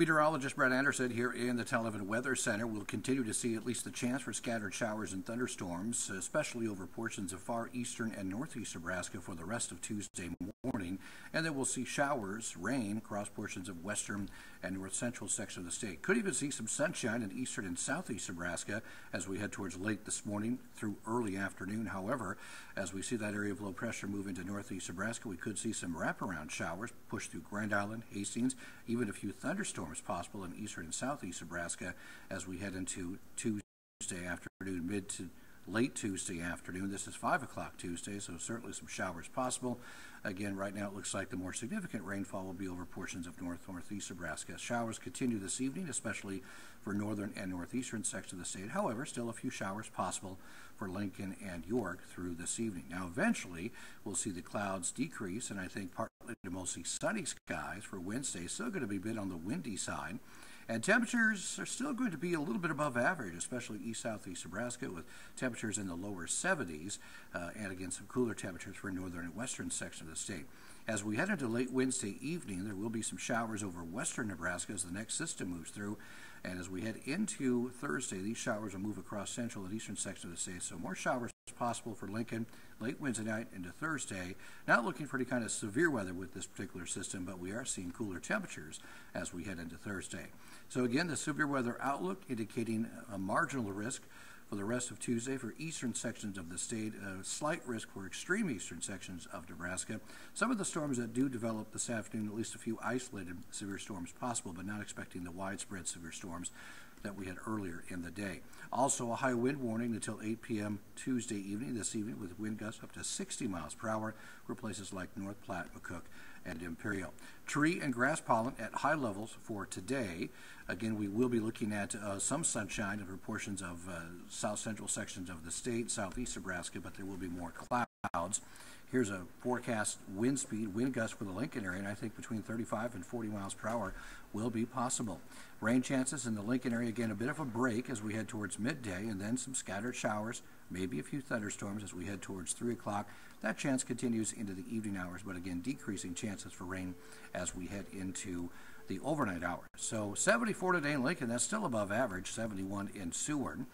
Meteorologist Brett Anderson here in the 10/11 Weather Center will continue to see at least the chance for scattered showers and thunderstorms, especially over portions of far eastern and northeast Nebraska for the rest of Tuesday morning. And then we'll see showers, rain across portions of western and north central sections of the state. Could even see some sunshine in eastern and southeast Nebraska as we head towards late this morning through early afternoon. However, as we see that area of low pressure move into northeast Nebraska, we could see some wraparound showers push through Grand Island, Hastings, even a few thunderstorms storms possible in eastern and southeast Nebraska as we head into Tuesday afternoon, mid to late Tuesday afternoon. This is 5 o'clock Tuesday, so certainly some showers possible. Again, right now it looks like the more significant rainfall will be over portions of north northeast Nebraska. Showers continue this evening, especially for northern and northeastern sections of the state. However, still a few showers possible for Lincoln and York through this evening. Now, eventually, we'll see the clouds decrease, and I think partly to mostly sunny skies for Wednesday. Still going to be a bit on the windy side. And temperatures are still going to be a little bit above average, especially east southeast Nebraska, with temperatures in the lower 70s, uh, and again some cooler temperatures for northern and western sections of the state. As we head into late Wednesday evening, there will be some showers over western Nebraska as the next system moves through. And as we head into Thursday, these showers will move across central and eastern sections of the state. So more showers possible for Lincoln late Wednesday night into Thursday. Not looking for any kind of severe weather with this particular system, but we are seeing cooler temperatures as we head into Thursday. So again, the severe weather outlook indicating a marginal risk for the rest of Tuesday for eastern sections of the state, a slight risk for extreme eastern sections of Nebraska. Some of the storms that do develop this afternoon, at least a few isolated severe storms possible, but not expecting the widespread severe storms that we had earlier in the day. Also, a high wind warning until 8 p.m. Tuesday evening, this evening, with wind gusts up to 60 miles per hour for places like North Platte, McCook, and Imperial. Tree and grass pollen at high levels for today. Again, we will be looking at uh, some sunshine over portions of uh, south central sections of the state, southeast Nebraska, but there will be more clouds. Here's a forecast wind speed, wind gust for the Lincoln area, and I think between 35 and 40 miles per hour will be possible. Rain chances in the Lincoln area, again, a bit of a break as we head towards midday, and then some scattered showers, maybe a few thunderstorms as we head towards 3 o'clock. That chance continues into the evening hours, but again, decreasing chances for rain as we head into the overnight hours. So 74 today in Lincoln, that's still above average, 71 in Seward.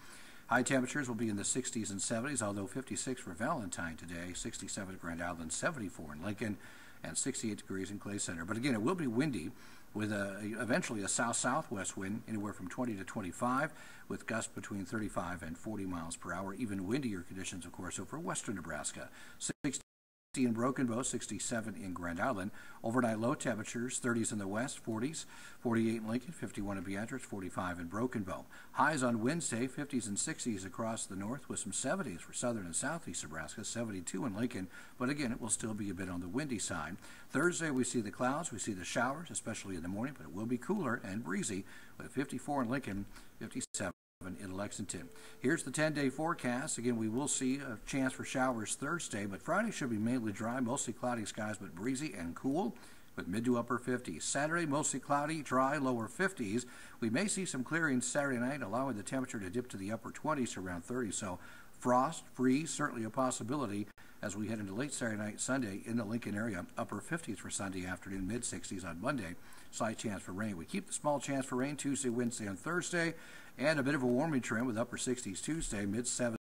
High temperatures will be in the 60s and 70s, although 56 for Valentine today, 67 at Grand Island, 74 in Lincoln, and 68 degrees in Clay Center. But again, it will be windy with a, eventually a south-southwest wind anywhere from 20 to 25 with gusts between 35 and 40 miles per hour. Even windier conditions, of course, over western Nebraska. 60 in Broken Bow, 67 in Grand Island. Overnight low temperatures, 30s in the west, 40s, 48 in Lincoln, 51 in Beatrice, 45 in Broken Bow. Highs on Wednesday, 50s and 60s across the north with some 70s for southern and southeast Nebraska, 72 in Lincoln, but again, it will still be a bit on the windy side. Thursday, we see the clouds, we see the showers, especially in the morning, but it will be cooler and breezy with 54 in Lincoln, 57 in Lexington. Here's the 10-day forecast. Again, we will see a chance for showers Thursday, but Friday should be mainly dry, mostly cloudy skies, but breezy and cool with mid to upper 50s. Saturday, mostly cloudy, dry, lower 50s. We may see some clearing Saturday night, allowing the temperature to dip to the upper 20s to around 30. So frost, freeze, certainly a possibility as we head into late Saturday night, Sunday in the Lincoln area. Upper 50s for Sunday afternoon, mid 60s on Monday. Slight chance for rain. We keep the small chance for rain Tuesday, Wednesday, and Thursday, and a bit of a warming trend with upper 60s Tuesday, mid 70s.